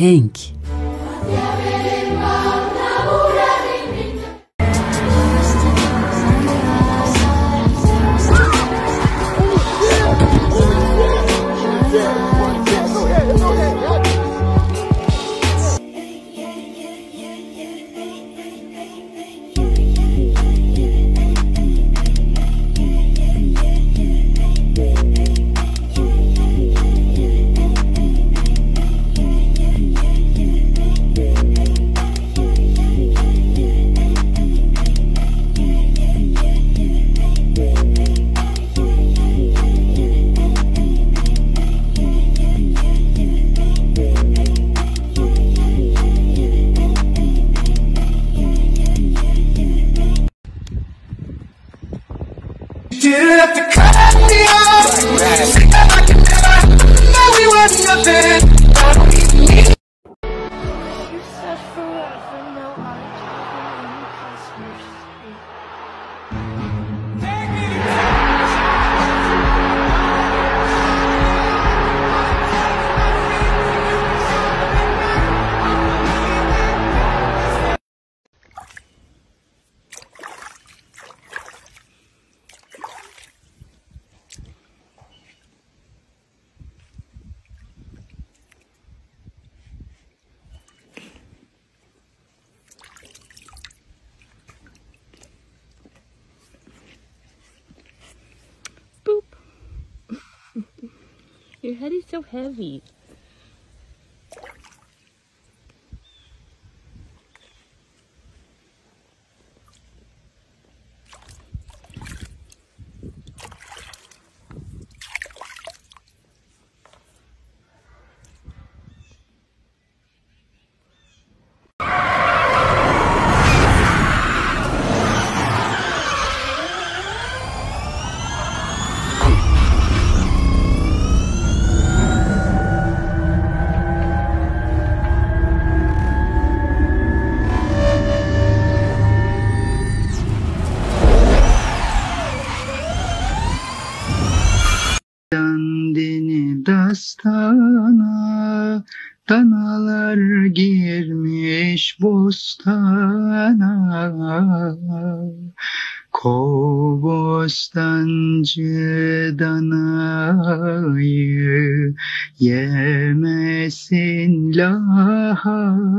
Pink. Didn't have to cut me off. That Your head is so heavy. Dastana Danalar girmiş bostana. Kov bostancı danayı Yemesin lahanayı